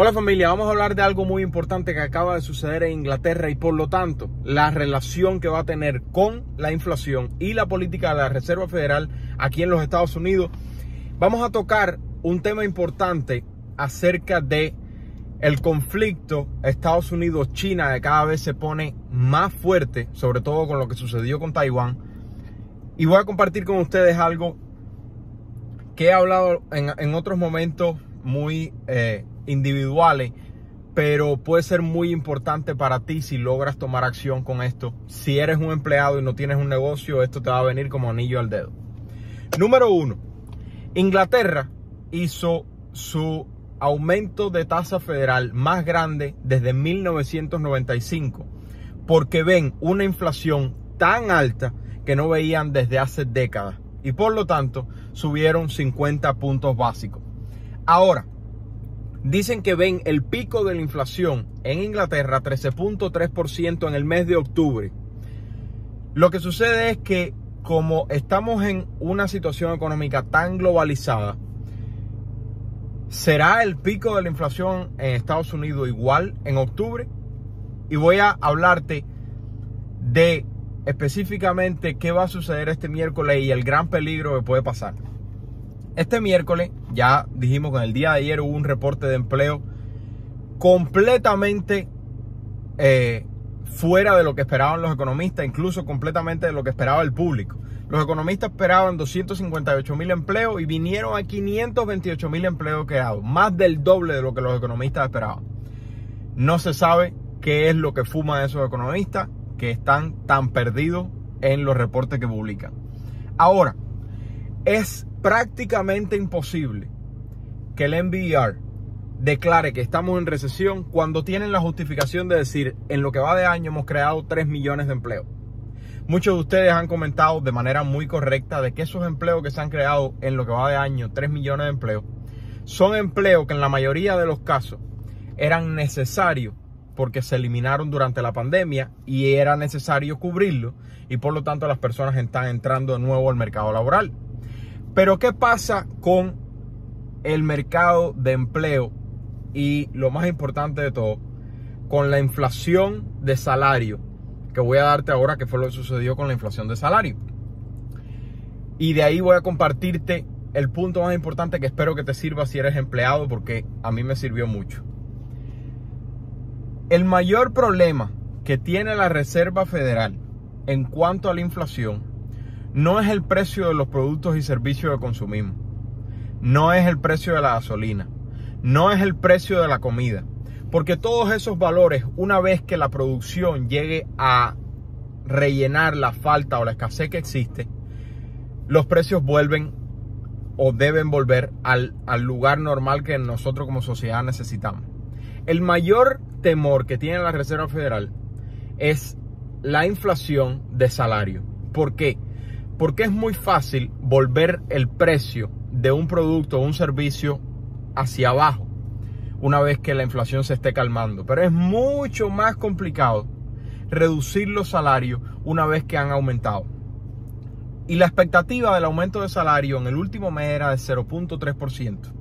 Hola familia, vamos a hablar de algo muy importante que acaba de suceder en Inglaterra y por lo tanto la relación que va a tener con la inflación y la política de la Reserva Federal aquí en los Estados Unidos. Vamos a tocar un tema importante acerca de el conflicto Estados Unidos-China que cada vez se pone más fuerte, sobre todo con lo que sucedió con Taiwán. Y voy a compartir con ustedes algo que he hablado en, otros momentos muy eh, individuales, pero puede ser muy importante para ti si logras tomar acción con esto. Si eres un empleado y no tienes un negocio, esto te va a venir como anillo al dedo. Número uno, Inglaterra hizo su aumento de tasa federal más grande desde 1995, porque ven una inflación tan alta que no veían desde hace décadas y por lo tanto subieron 50 puntos básicos. Ahora, dicen que ven el pico de la inflación en Inglaterra 13.3% en el mes de octubre. Lo que sucede es que como estamos en una situación económica tan globalizada, ¿será el pico de la inflación en Estados Unidos igual en octubre? Y voy a hablarte de específicamente qué va a suceder este miércoles y el gran peligro que puede pasar. Este miércoles, ya dijimos que en el día de ayer hubo un reporte de empleo completamente eh, fuera de lo que esperaban los economistas, incluso completamente de lo que esperaba el público. Los economistas esperaban 258 mil empleos y vinieron a 528 mil empleos creados, más del doble de lo que los economistas esperaban. No se sabe qué es lo que fuman esos economistas que están tan perdidos en los reportes que publican. Ahora, es prácticamente imposible que el NBR declare que estamos en recesión cuando tienen la justificación de decir en lo que va de año hemos creado 3 millones de empleos. Muchos de ustedes han comentado de manera muy correcta de que esos empleos que se han creado en lo que va de año, 3 millones de empleos, son empleos que en la mayoría de los casos eran necesarios porque se eliminaron durante la pandemia y era necesario cubrirlo y por lo tanto las personas están entrando de nuevo al mercado laboral. Pero ¿qué pasa con el mercado de empleo? Y lo más importante de todo, con la inflación de salario, que voy a darte ahora que fue lo que sucedió con la inflación de salario. Y de ahí voy a compartirte el punto más importante que espero que te sirva si eres empleado, porque a mí me sirvió mucho. El mayor problema que tiene la Reserva Federal en cuanto a la inflación no es el precio de los productos y servicios que consumimos, no es el precio de la gasolina, no es el precio de la comida, porque todos esos valores, una vez que la producción llegue a rellenar la falta o la escasez que existe, los precios vuelven o deben volver al, al lugar normal que nosotros como sociedad necesitamos. El mayor temor que tiene la Reserva Federal es la inflación de salario. ¿Por qué? Porque es muy fácil volver el precio de un producto o un servicio hacia abajo una vez que la inflación se esté calmando. Pero es mucho más complicado reducir los salarios una vez que han aumentado. Y la expectativa del aumento de salario en el último mes era de 0.3%.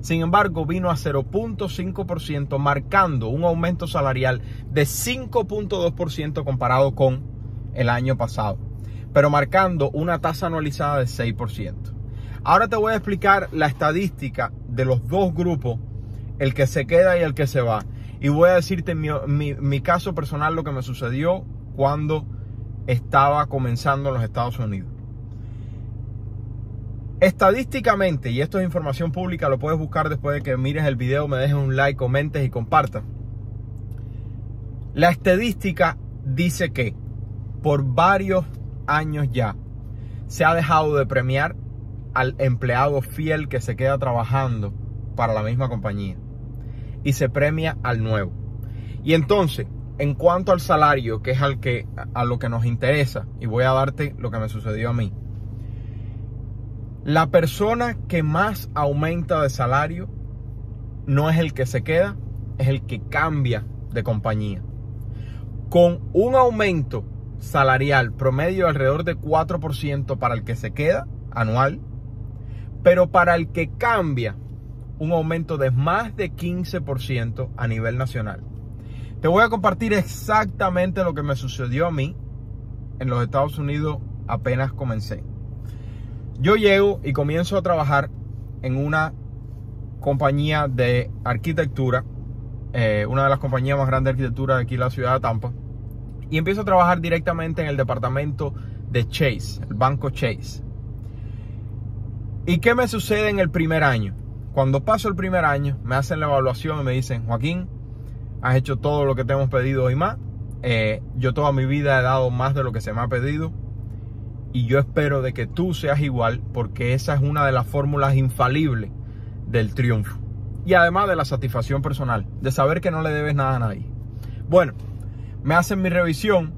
Sin embargo, vino a 0.5%, marcando un aumento salarial de 5.2% comparado con el año pasado pero marcando una tasa anualizada de 6%. Ahora te voy a explicar la estadística de los dos grupos, el que se queda y el que se va. Y voy a decirte mi, mi, caso personal lo que me sucedió cuando estaba comenzando en los Estados Unidos. Estadísticamente, y esto es información pública, lo puedes buscar después de que mires el video, me dejes un like, comentes y compartas. La estadística dice que por varios años ya se ha dejado de premiar al empleado fiel que se queda trabajando para la misma compañía y se premia al nuevo. Y entonces, en cuanto al salario, que es al que a lo que nos interesa, y voy a darte lo que me sucedió a mí. La persona que más aumenta de salario no es el que se queda, es el que cambia de compañía. Con un aumento salarial promedio alrededor de 4% para el que se queda anual, pero para el que cambia un aumento de más de 15% a nivel nacional. Te voy a compartir exactamente lo que me sucedió a mí en los Estados Unidos apenas comencé. Yo llego y comienzo a trabajar en una compañía de arquitectura, eh, una de las compañías más grandes de arquitectura de aquí en la ciudad de Tampa, y empiezo a trabajar directamente en el departamento de Chase, el banco Chase. ¿Y qué me sucede en el primer año? Cuando paso el primer año, me hacen la evaluación y me dicen, Joaquín, has hecho todo lo que te hemos pedido y más. Eh, yo toda mi vida he dado más de lo que se me ha pedido y yo espero de que tú seas igual porque esa es una de las fórmulas infalibles del triunfo. Y además de la satisfacción personal, de saber que no le debes nada a nadie. Bueno, me hacen mi revisión,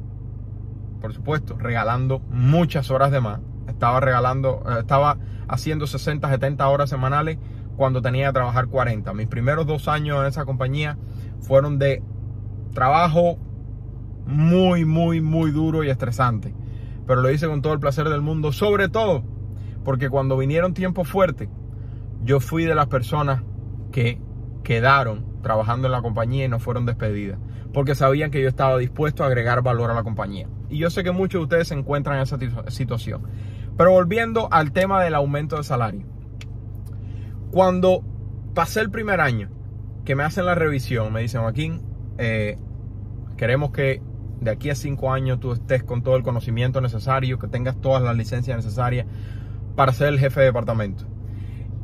por supuesto, regalando muchas horas de más. Estaba regalando, eh, estaba haciendo 60, 70 horas semanales cuando tenía que trabajar 40. Mis primeros dos años en esa compañía fueron de trabajo muy, muy, muy duro y estresante pero lo hice con todo el placer del mundo, sobre todo porque cuando vinieron tiempos fuertes, yo fui de las personas que quedaron trabajando en la compañía y no fueron despedidas, porque sabían que yo estaba dispuesto a agregar valor a la compañía. Y yo sé que muchos de ustedes se encuentran en esa situación. Pero volviendo al tema del aumento de salario. Cuando pasé el primer año, que me hacen la revisión, me dicen, Joaquín, eh, queremos que de aquí a cinco años tú estés con todo el conocimiento necesario, que tengas todas las licencias necesarias para ser el jefe de departamento.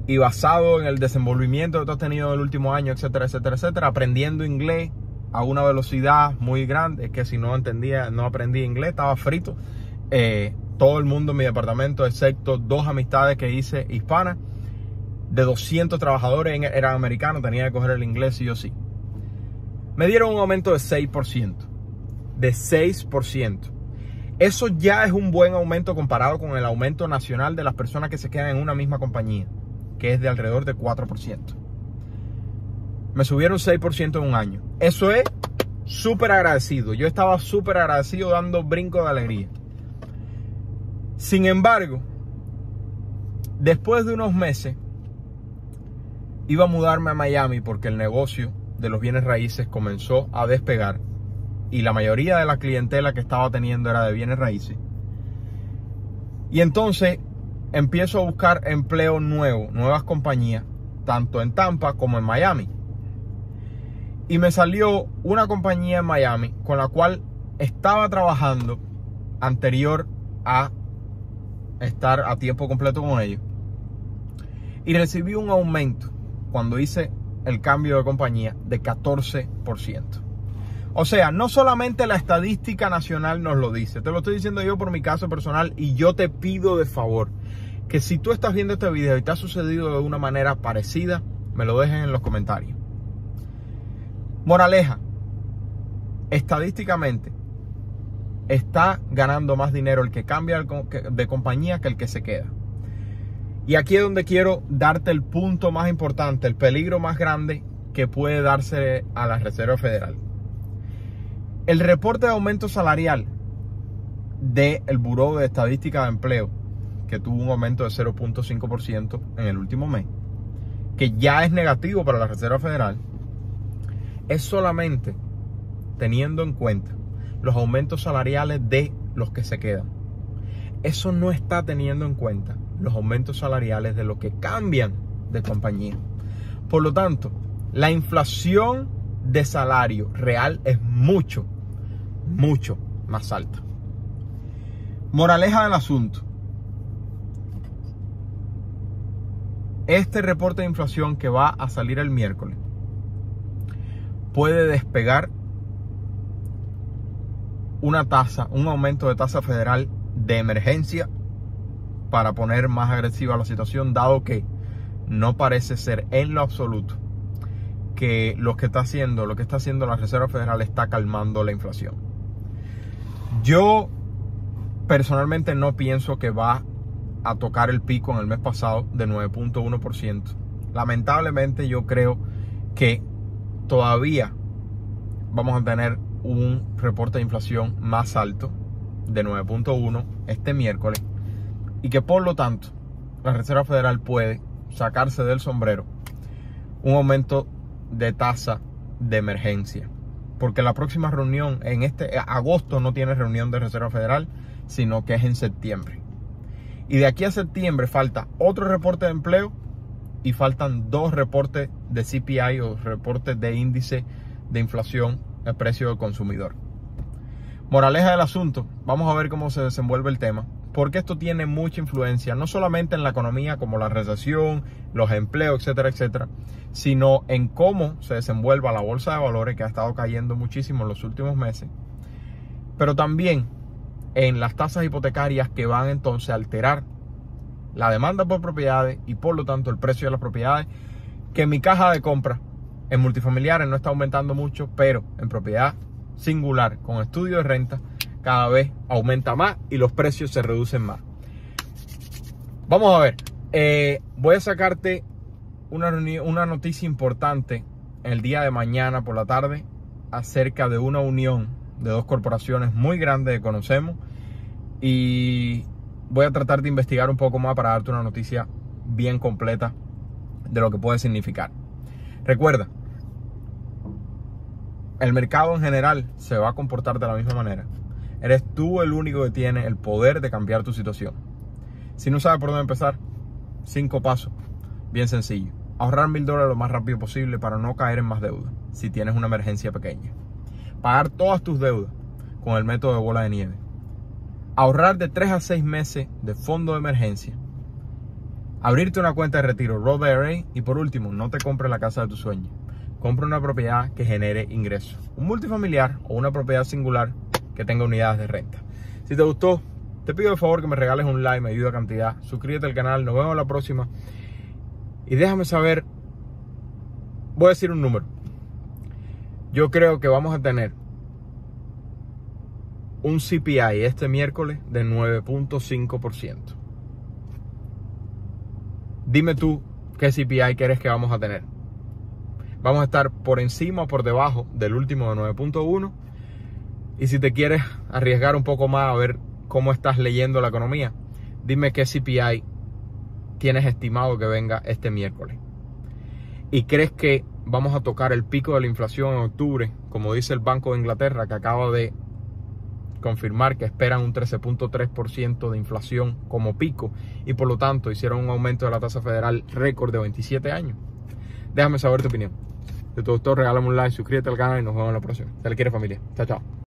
Y basado en el desenvolvimiento que tú has tenido en el último año, etcétera, etcétera, etcétera, aprendiendo inglés a una velocidad muy grande, que si no entendía, no aprendí inglés, estaba frito. Eh, todo el mundo en mi departamento, excepto dos amistades que hice hispanas, de 200 trabajadores eran americanos, tenía que coger el inglés y yo sí. Me dieron un aumento de 6% de 6%. Eso ya es un buen aumento comparado con el aumento nacional de las personas que se quedan en una misma compañía, que es de alrededor de 4%. Me subieron 6% en un año. Eso es súper agradecido. Yo estaba súper agradecido dando brinco de alegría. Sin embargo, después de unos meses, iba a mudarme a Miami porque el negocio de los bienes raíces comenzó a despegar y la mayoría de la clientela que estaba teniendo era de bienes raíces. Y entonces empiezo a buscar empleo nuevo, nuevas compañías, tanto en Tampa como en Miami. Y me salió una compañía en Miami con la cual estaba trabajando anterior a estar a tiempo completo con ellos. Y recibí un aumento cuando hice el cambio de compañía de 14%. O sea, no solamente la estadística nacional nos lo dice, te lo estoy diciendo yo por mi caso personal y yo te pido de favor que si tú estás viendo este video y te ha sucedido de una manera parecida, me lo dejen en los comentarios. Moraleja, estadísticamente está ganando más dinero el que cambia de compañía que el que se queda. Y aquí es donde quiero darte el punto más importante, el peligro más grande que puede darse a la Reserva Federal. El reporte de aumento salarial del el Buró de Estadística de Empleo, que tuvo un aumento de 0.5% en el último mes, que ya es negativo para la Reserva Federal, es solamente teniendo en cuenta los aumentos salariales de los que se quedan. Eso no está teniendo en cuenta los aumentos salariales de los que cambian de compañía. Por lo tanto, la inflación de salario real es mucho mucho más alta. Moraleja del asunto. Este reporte de inflación que va a salir el miércoles puede despegar una tasa, un aumento de tasa federal de emergencia para poner más agresiva la situación, dado que no parece ser en lo absoluto que lo que está haciendo, lo que está haciendo la Reserva Federal está calmando la inflación. Yo personalmente no pienso que va a tocar el pico en el mes pasado de 9.1%. Lamentablemente yo creo que todavía vamos a tener un reporte de inflación más alto de 9.1 este miércoles y que por lo tanto la Reserva Federal puede sacarse del sombrero un aumento de tasa de emergencia. Porque la próxima reunión en este agosto no tiene reunión de Reserva Federal, sino que es en septiembre. Y de aquí a septiembre falta otro reporte de empleo y faltan dos reportes de CPI o reportes de índice de inflación el precio del consumidor. Moraleja del asunto, vamos a ver cómo se desenvuelve el tema, porque esto tiene mucha influencia, no solamente en la economía como la recesión, los empleos, etcétera, etcétera, sino en cómo se desenvuelva la bolsa de valores que ha estado cayendo muchísimo en los últimos meses, pero también en las tasas hipotecarias que van entonces a alterar la demanda por propiedades y por lo tanto el precio de las propiedades, que mi caja de compra en multifamiliares no está aumentando mucho, pero en propiedad singular con estudio de renta cada vez aumenta más y los precios se reducen más. Vamos a ver, eh, voy a sacarte una, una noticia importante el día de mañana por la tarde acerca de una unión de dos corporaciones muy grandes que conocemos y voy a tratar de investigar un poco más para darte una noticia bien completa de lo que puede significar. Recuerda, el mercado en general se va a comportar de la misma manera. Eres tú el único que tiene el poder de cambiar tu situación. Si no sabes por dónde empezar, cinco pasos, bien sencillo. Ahorrar mil dólares lo más rápido posible para no caer en más deuda si tienes una emergencia pequeña. Pagar todas tus deudas con el método de bola de nieve. Ahorrar de 3 a 6 meses de fondo de emergencia. Abrirte una cuenta de retiro Roth IRA y por último, no te compres la casa de tus sueños compra una propiedad que genere ingresos. Un multifamiliar o una propiedad singular que tenga unidades de renta. Si te gustó, te pido de favor que me regales un like, me ayuda a cantidad. Suscríbete al canal, nos vemos la próxima. Y déjame saber, voy a decir un número. Yo creo que vamos a tener un CPI este miércoles de 9.5%. Dime tú qué CPI quieres que vamos a tener vamos a estar por encima o por debajo del último de 9.1. Y si te quieres arriesgar un poco más a ver cómo estás leyendo la economía, dime qué CPI tienes estimado que venga este miércoles. ¿Y crees que vamos a tocar el pico de la inflación en octubre, como dice el Banco de Inglaterra, que acaba de confirmar que esperan un 13.3% de inflación como pico y por lo tanto hicieron un aumento de la tasa federal récord de 27 años? Déjame saber tu opinión. Si te gustó, regálame un like, suscríbete al canal y nos vemos en la próxima. Se le quiere familia. Chao, chao.